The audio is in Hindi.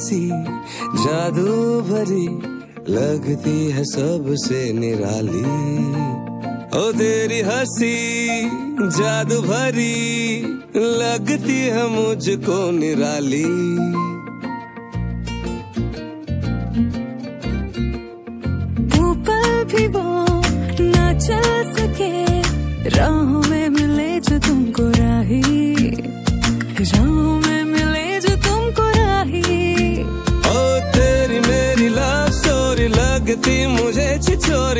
हँसी जादू भरी लगती है सबसे निराली। ओ तेरी हँसी जादू भरी लगती है मुझको निराली। भी वो ना चल सके, राहों में मिले जो तुमको राही। राहों लगती मुझे छिछोरी